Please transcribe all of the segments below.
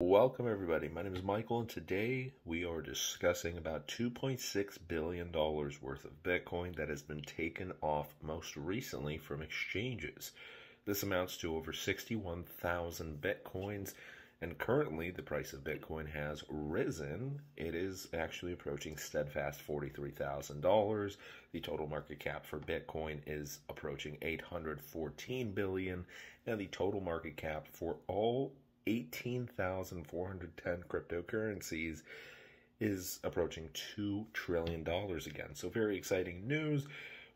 Welcome everybody. My name is Michael and today we are discussing about 2.6 billion dollars worth of Bitcoin that has been taken off most recently from exchanges. This amounts to over 61,000 Bitcoins and currently, the price of Bitcoin has risen. It is actually approaching steadfast $43,000. The total market cap for Bitcoin is approaching 814 billion, and the total market cap for all 18,410 cryptocurrencies is approaching $2 trillion again. So, very exciting news.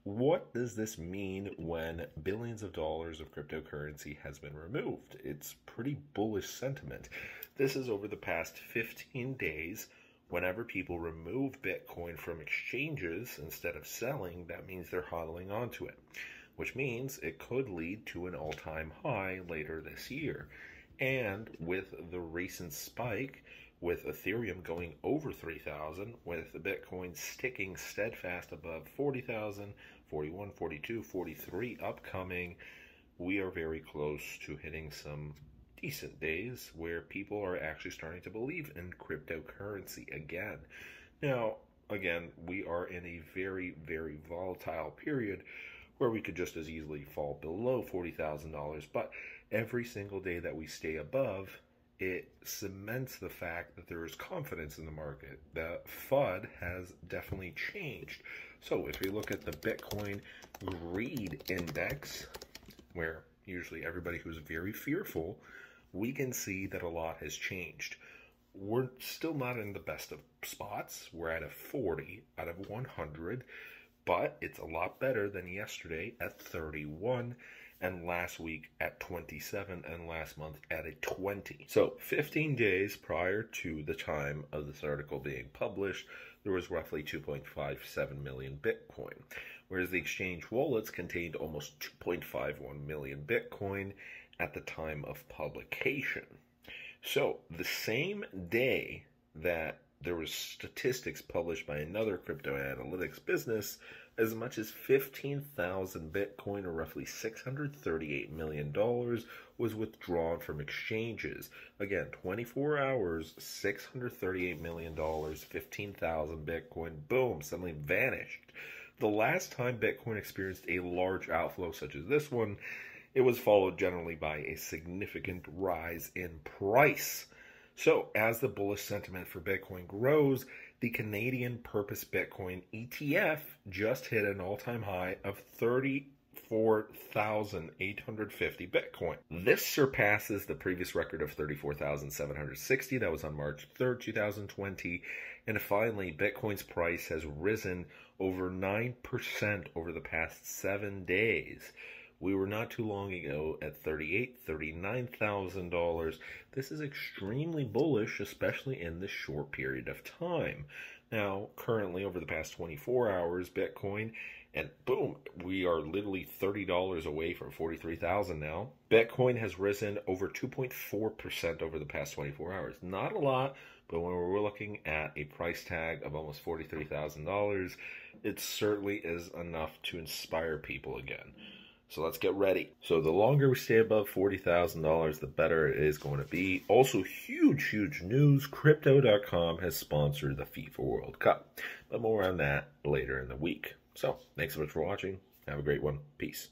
What does this mean when billions of dollars of cryptocurrency has been removed? It's pretty bullish sentiment. This is over the past 15 days. Whenever people remove Bitcoin from exchanges instead of selling, that means they're hodling onto it, which means it could lead to an all time high later this year. And with the recent spike, with Ethereum going over 3,000, with Bitcoin sticking steadfast above 40,000, 41, 42, 43 upcoming, we are very close to hitting some decent days where people are actually starting to believe in cryptocurrency again. Now, again, we are in a very, very volatile period where we could just as easily fall below $40,000, but every single day that we stay above it cements the fact that there is confidence in the market. The FUD has definitely changed. So if we look at the Bitcoin Greed Index, where usually everybody who's very fearful, we can see that a lot has changed. We're still not in the best of spots. We're at a 40 out of 100, but it's a lot better than yesterday at 31 and last week at 27 and last month at a 20. So 15 days prior to the time of this article being published, there was roughly 2.57 million Bitcoin, whereas the exchange wallets contained almost 2.51 million Bitcoin at the time of publication. So the same day that there was statistics published by another crypto analytics business. As much as 15,000 bitcoin or roughly 638 million dollars was withdrawn from exchanges. Again 24 hours 638 million dollars 15,000 bitcoin boom suddenly vanished. The last time bitcoin experienced a large outflow such as this one it was followed generally by a significant rise in price so, as the bullish sentiment for Bitcoin grows, the Canadian Purpose Bitcoin ETF just hit an all time high of 34,850 Bitcoin. This surpasses the previous record of 34,760 that was on March 3rd, 2020. And finally, Bitcoin's price has risen over 9% over the past seven days. We were not too long ago at $38,000, $39,000. This is extremely bullish, especially in this short period of time. Now, currently, over the past 24 hours, Bitcoin, and boom, we are literally $30 away from 43,000 now. Bitcoin has risen over 2.4% over the past 24 hours. Not a lot, but when we're looking at a price tag of almost $43,000, it certainly is enough to inspire people again. So let's get ready. So the longer we stay above $40,000, the better it is going to be. Also, huge, huge news. Crypto.com has sponsored the FIFA World Cup. But more on that later in the week. So thanks so much for watching. Have a great one. Peace.